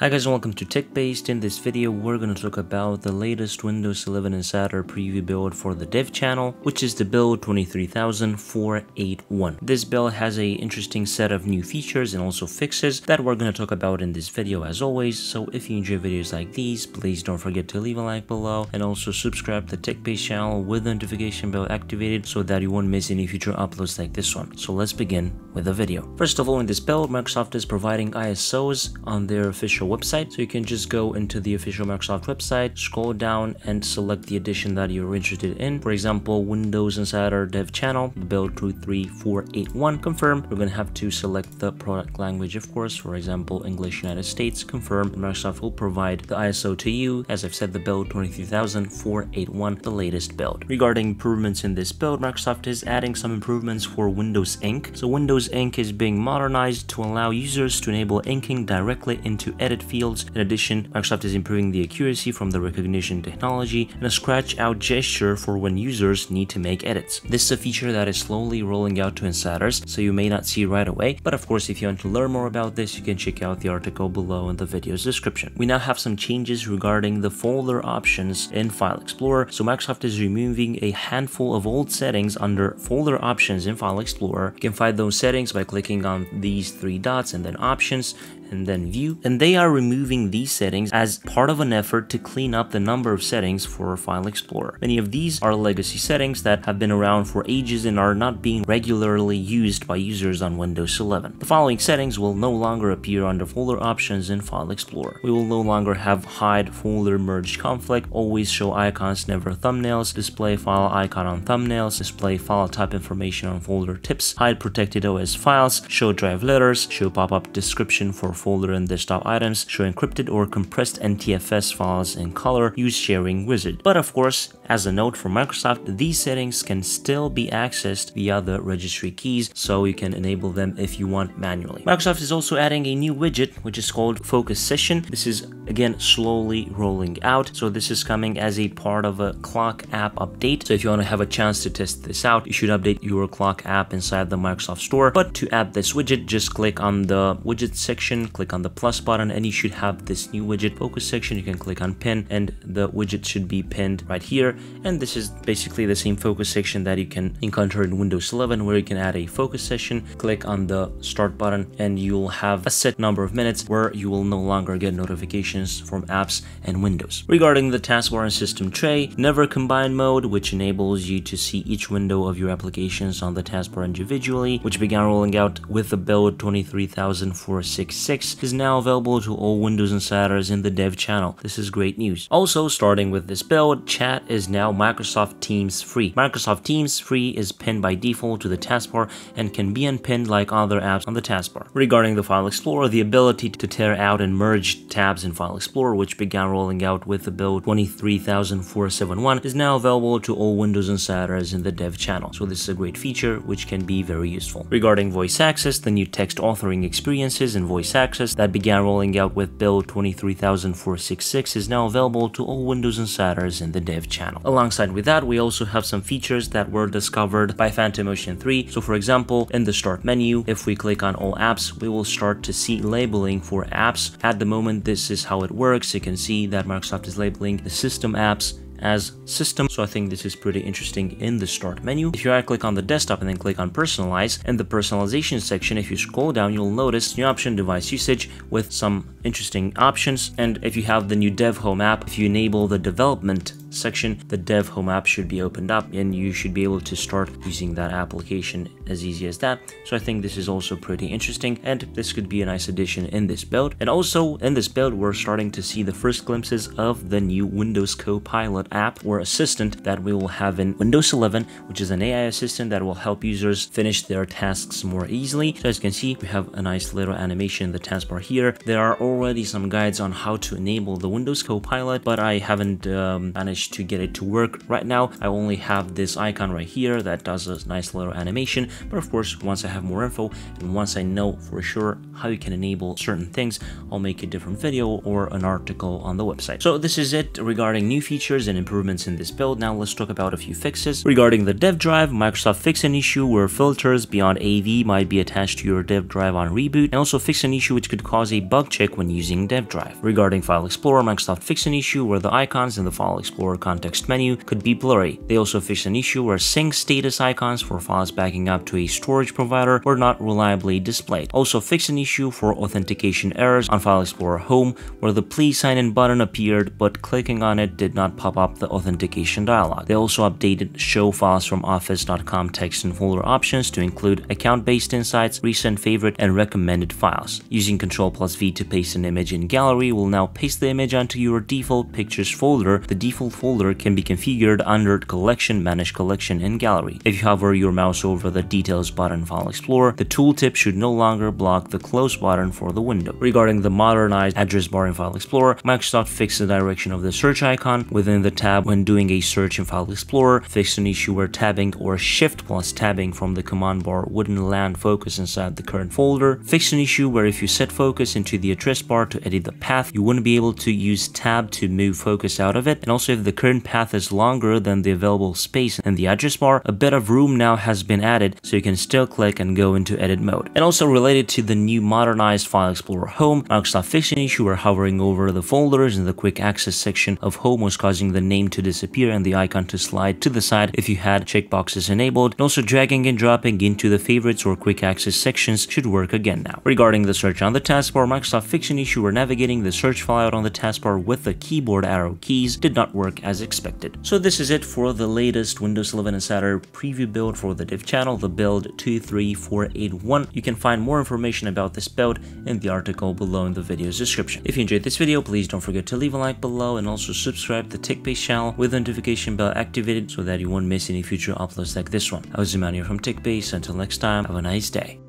Hi guys and welcome to TechBased. In this video we're going to talk about the latest Windows 11 Insider preview build for the dev channel which is the build 23481. This build has a interesting set of new features and also fixes that we're going to talk about in this video as always so if you enjoy videos like these please don't forget to leave a like below and also subscribe to the TechBased channel with the notification bell activated so that you won't miss any future uploads like this one. So let's begin with the video. First of all in this build Microsoft is providing ISOs on their official official website. So you can just go into the official Microsoft website, scroll down and select the edition that you're interested in. For example, Windows Insider Dev Channel, build 23481, confirm. We're going to have to select the product language, of course. For example, English United States, confirm. Microsoft will provide the ISO to you. As I've said, the build 23481, the latest build. Regarding improvements in this build, Microsoft is adding some improvements for Windows Ink. So Windows Ink is being modernized to allow users to enable inking directly into edit edit fields. In addition, Microsoft is improving the accuracy from the recognition technology and a scratch out gesture for when users need to make edits. This is a feature that is slowly rolling out to insiders, so you may not see right away, but of course if you want to learn more about this, you can check out the article below in the video's description. We now have some changes regarding the folder options in File Explorer, so Microsoft is removing a handful of old settings under folder options in File Explorer. You can find those settings by clicking on these three dots and then options and then view and they are removing these settings as part of an effort to clean up the number of settings for File Explorer. Many of these are legacy settings that have been around for ages and are not being regularly used by users on Windows 11. The following settings will no longer appear under folder options in File Explorer. We will no longer have hide folder merge conflict, always show icons never thumbnails, display file icon on thumbnails, display file type information on folder tips, hide protected OS files, show drive letters, show pop-up description for folder and desktop items, show encrypted or compressed NTFS files in color, use sharing wizard. But of course, as a note from Microsoft, these settings can still be accessed via the registry keys, so you can enable them if you want manually. Microsoft is also adding a new widget, which is called Focus Session. This is again slowly rolling out, so this is coming as a part of a clock app update. So if you want to have a chance to test this out, you should update your clock app inside the Microsoft Store. But to add this widget, just click on the widget section, click on the plus button, and you should have this new widget focus session. You can click on pin, and the widget should be pinned right here and this is basically the same focus session that you can encounter in Windows 11 where you can add a focus session, click on the start button and you'll have a set number of minutes where you will no longer get notifications from apps and Windows. Regarding the taskbar and system tray, never combine mode which enables you to see each window of your applications on the taskbar individually, which began rolling out with the build 23466 is now available to all Windows insiders in the dev channel. This is great news. Also, starting with this build, chat is now Microsoft Teams free. Microsoft Teams free is pinned by default to the taskbar and can be unpinned like other apps on the taskbar. Regarding the File Explorer, the ability to tear out and merge tabs in File Explorer, which began rolling out with the build 23471, is now available to all Windows insiders in the dev channel. So this is a great feature which can be very useful. Regarding voice access, the new text authoring experiences in voice access that began rolling out with build 23466 is now available to all Windows insiders in the dev channel. Alongside with that, we also have some features that were discovered by PhantomOfEarth. So for example, in the start menu, if we click on all apps, we will start to see labeling for apps. At the moment, this is how it works. You can see that Microsoft is labeling the system apps as system. So I think this is pretty interesting in the start menu. If you right click on the desktop and then click on personalize, in the personalization section, if you scroll down, you'll notice new option device usage with some interesting options. And if you have the new dev home app, if you enable the development section, the dev home app should be opened up and you should be able to start using that application as easy as that. So I think this is also pretty interesting and this could be a nice addition in this build. And also in this build, we're starting to see the first glimpses of the new Windows Copilot app or assistant that we will have in Windows 11, which is an AI assistant that will help users finish their tasks more easily. So as you can see, we have a nice little animation in the taskbar here. There are already some guides on how to enable the Windows Copilot, but I haven't um, managed to get it to work right now. I only have this icon right here that does a nice little animation, but of course, once I have more info and once I know for sure how you can enable certain things, I'll make a different video or an article on the website. So this is it regarding new features and improvements in this build. Now let's talk about a few fixes. Regarding the dev drive, Microsoft fixed an issue where filters beyond AV might be attached to your dev drive on reboot and also fixed an issue which could cause a bug check when using dev drive. Regarding File Explorer, Microsoft fixed an issue where the icons in the File Explorer context menu could be blurry. They also fixed an issue where sync status icons for files backing up to a storage provider were not reliably displayed. Also fixed an issue for authentication errors on File Explorer Home where the please sign in button appeared but clicking on it did not pop up the authentication dialog. They also updated show files from office.com text and folder options to include account-based insights, recent favorite, and recommended files. Using Ctrl plus V to paste an image in Gallery will now paste the image onto your default Pictures folder. The default folder can be configured under Collection, Manage Collection and Gallery. If you hover your mouse over the Details button in File Explorer, the tooltip should no longer block the Close button for the window. Regarding the modernized address bar in File Explorer, Microsoft fixed the direction of the search icon within the tab when doing a search in File Explorer, fixed an issue where tabbing or Shift plus tabbing from the command bar wouldn't land focus inside the current folder, fixed an issue where if you set focus into the address bar to edit the path, you wouldn't be able to use tab to move focus out of it, and also if the current path is longer than the available space in the address bar, a bit of room now has been added so you can still click and go into edit mode. And also related to the new modernized File Explorer Home, Microsoft fixed an issue where hovering over the folders in the quick access section of Home was causing the name to disappear and the icon to slide to the side if you had checkboxes enabled, and also dragging and dropping into the favorites or quick access sections should work again now. Regarding the search on the taskbar, Microsoft fixed an issue where navigating the search flyout on the taskbar with the keyboard arrow keys did not work as expected. So this is it for the latest Windows 11 Insider preview build for the dev channel, the build 23481. You can find more information about this build in the article below in the video's description. If you enjoyed this video, please don't forget to leave a like below and also subscribe to the TechBased channel with the notification bell activated so that you won't miss any future uploads like this one. I was Emmanuel from TechBased. Until next time, have a nice day.